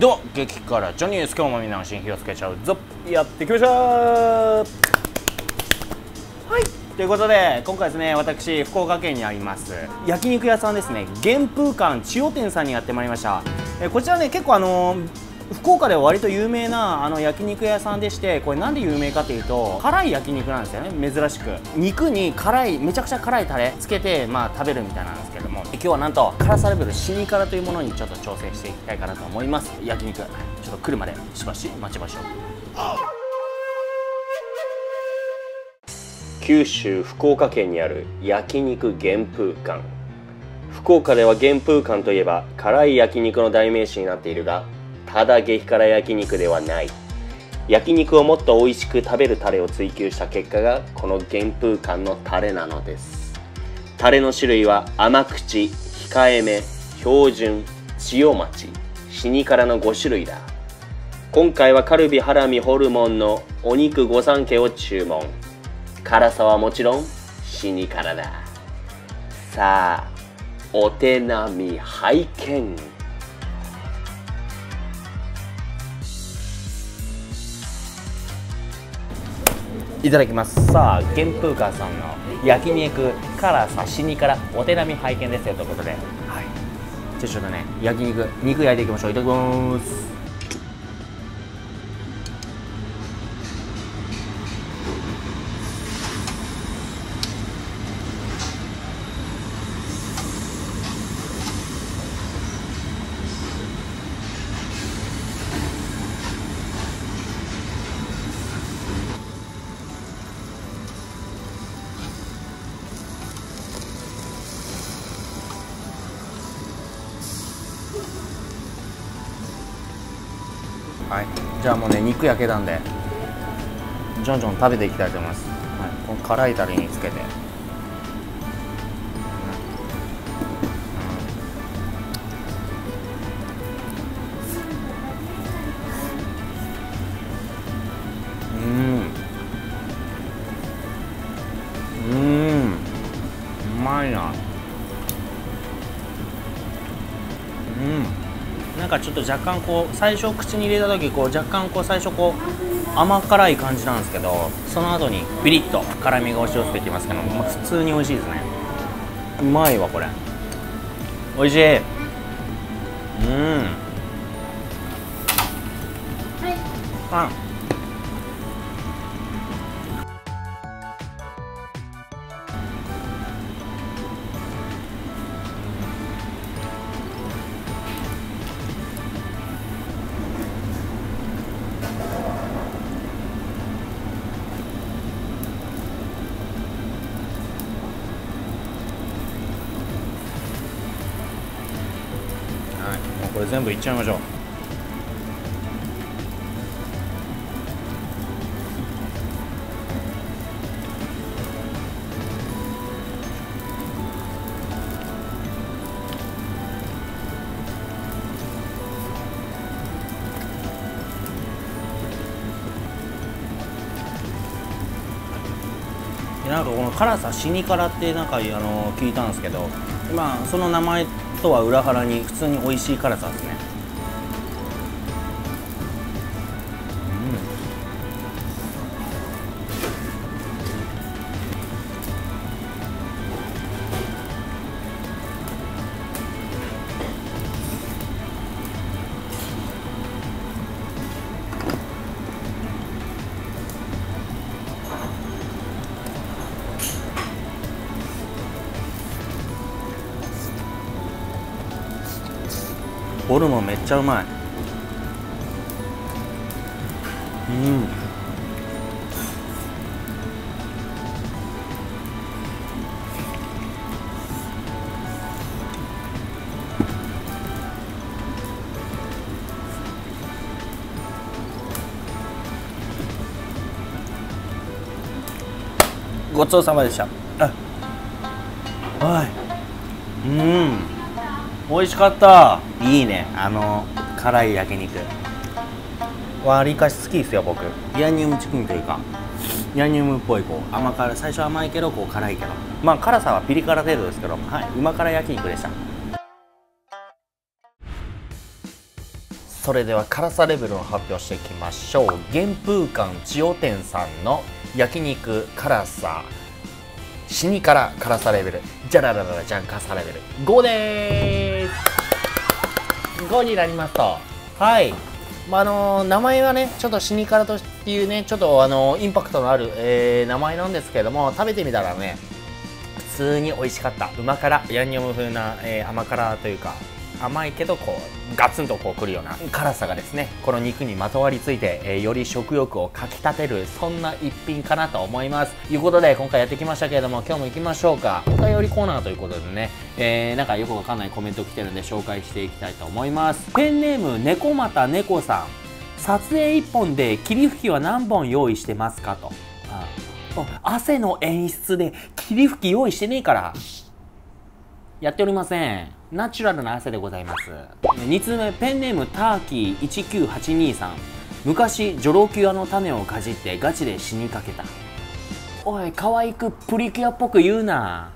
どう？も激辛ジョニーです今日もみんなの新火をつけちゃうぞ。やってきましたはい。ということで今回ですね私福岡県にあります焼肉屋さんですね。原風館千代店さんにやってまいりました。えこちらね結構あの福岡では割と有名なあの焼肉屋さんでしてこれなんで有名かというと辛い焼肉なんですよね珍しく。肉に辛いめちゃくちゃ辛いタレつけてまあ食べるみたいなんです日はなんと辛さレベル死に辛というものにちょっと挑戦していきたいかなと思います。焼肉ちょっと来るまでしばし待ちましょう。九州福岡県にある焼肉原風館。福岡では原風館といえば辛い焼肉の代名詞になっているがただ激辛焼肉ではない。焼肉をもっと美味しく食べるタレを追求した結果がこの原風館のタレなのです。タレの種類は甘口控えめ標準塩待ち死にからの5種類だ。今回はカルビハラミホルモンのお肉御三家を注文。辛さはもちろん死にからだ。さあお手並み拝見。いただきます。さあ原風館さんの焼肉辛さ死に辛お手並み拝見ですよということで。はい。じゃあちょっとね焼肉肉焼いていきましょう。いただきますじゃあもうね肉焼けたんでじょんじょん食べていきたいと思います、はい、この辛いタレにつけて。うん。うん。うまいな。うん。なんかちょっと若干こう最初口に入れた時こう若干こう最初こう甘辛い感じなんですけどその後にピリッと辛みが押し寄せてきますけど、まあ、普通に美味しいですね。うまいわこれ。美味しい。うん。あはい、もれ全部いっちゃいましょう。なんかこの辛さ死に辛ってなんかあの聞いたんですけどまあその名前とは裏腹に普通に美味しい辛さですね。ホルモンめっちゃうまい。うん。ごちそうさまでした。あ。はい。うん美味しかった。いいね。あの辛い焼肉。わりかし好きですよ僕。ヤンニョムチキンというかヤンニョムっぽいこう甘辛最初甘いけどこう辛いけど。まあ辛さはピリ辛程度ですけどはい。うま辛焼肉でした。それでは辛さレベルを発表していきましょう。原風館千代店さんの焼肉辛さ。死に辛辛さレベル。じゃららららじゃん辛さレベル。5でーす5になりますと。はい。まあ、あの名前はねちょっと死に辛とっていうねちょっとあのインパクトのある、えー、名前なんですけれども食べてみたらね普通に美味しかった。うま辛ヤンニョム風な、えー、甘辛というか。甘いけどこうガツンとこうくるような辛さがですねこの肉にまとわりついて、えー、より食欲をかきたてるそんな一品かなと思います。ということで今回やってきましたけれども今日も行きましょうか。お便りコーナーということでね、えー、なんかよくわかんないコメント来てるんで紹介していきたいと思います。ペンネーム猫又猫さん。撮影1本で霧吹きは何本用意してますかと。汗の演出で霧吹き用意してねえから。やっておりません。ナチュラルな汗でございます。2通目ペンネームターキー19823昔ジョロキュアの種をかじってガチで死にかけた。おい可愛くプリキュアっぽく言うな。